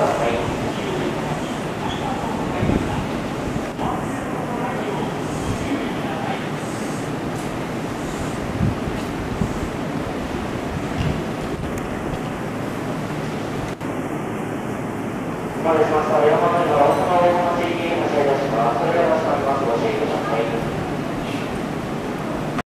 お疲れ様でした。